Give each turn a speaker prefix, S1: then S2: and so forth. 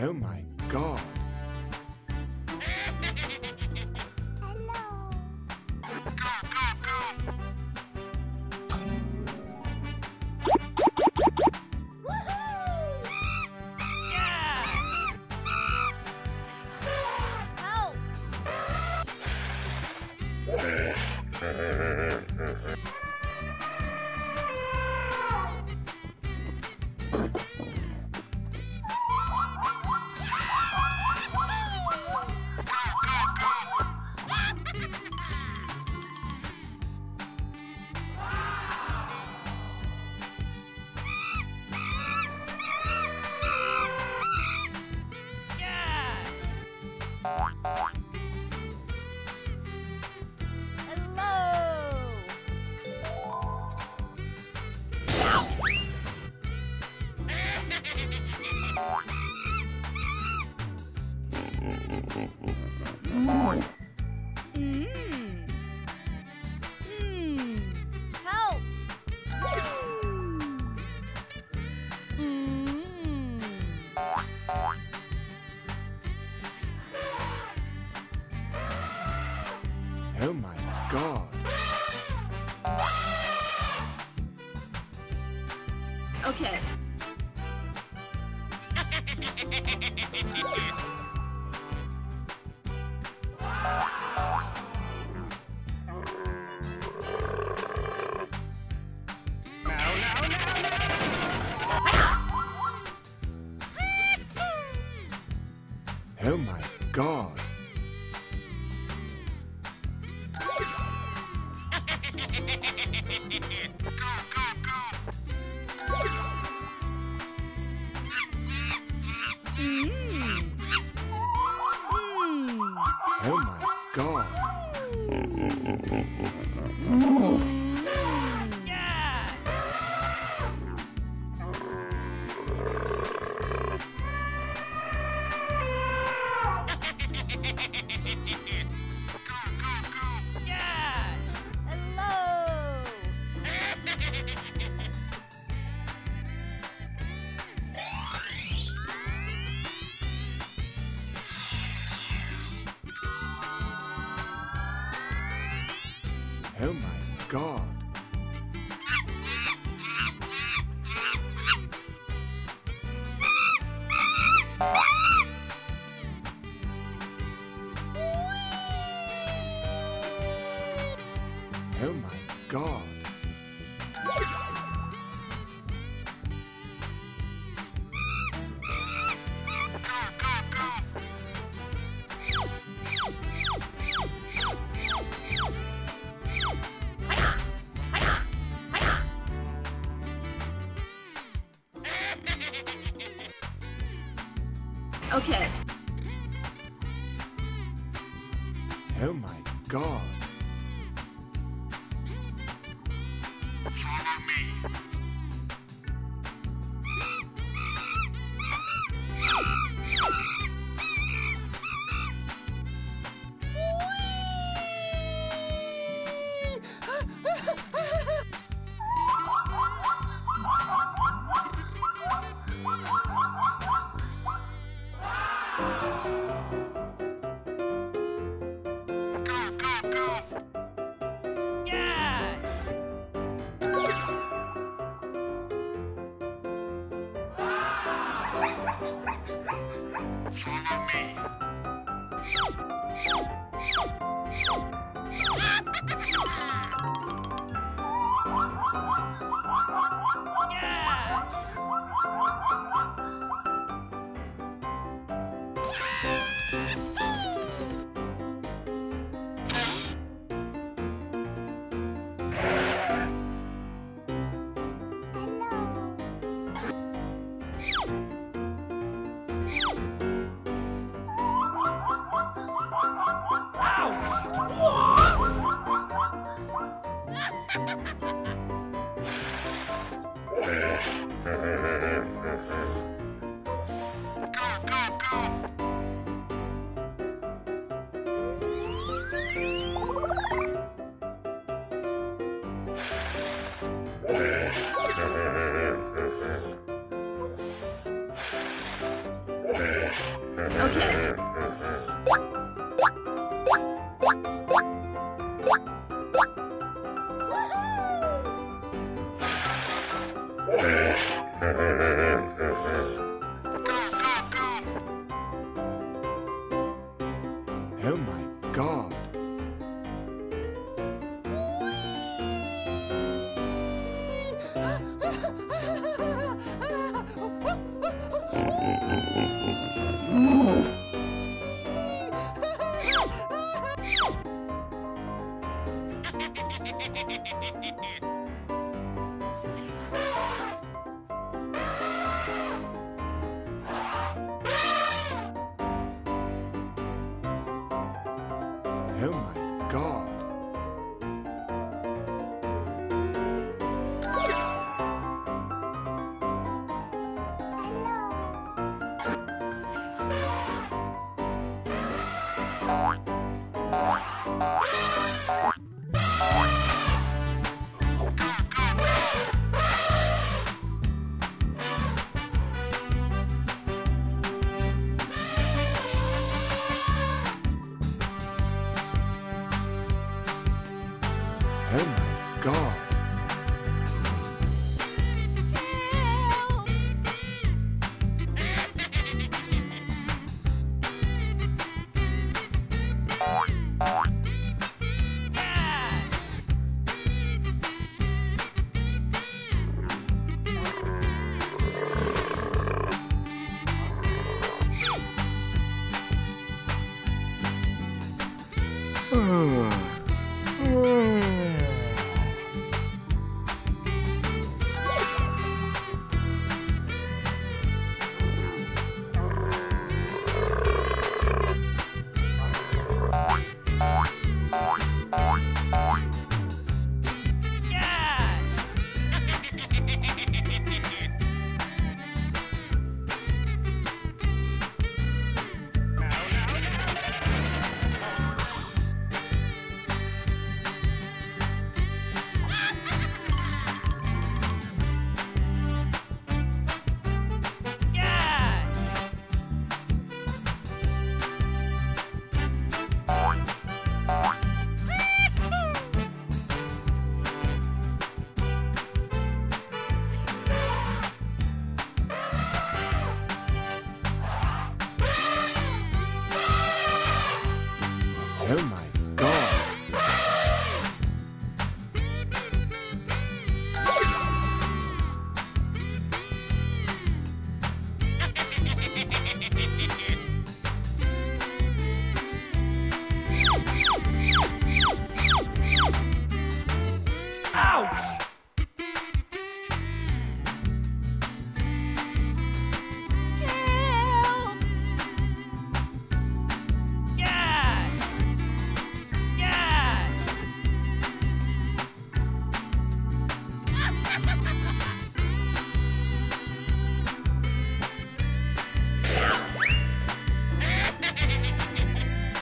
S1: Oh my god.
S2: Hello. Yeah. Help!
S1: Oh.
S2: Mmm. Mmm.
S1: Help!
S2: Mmm.
S1: Oh my god.
S3: Okay.
S1: Mmm.
S2: Okay.
S1: Oh my god. Follow me. Thanks. Oh my god. Oh my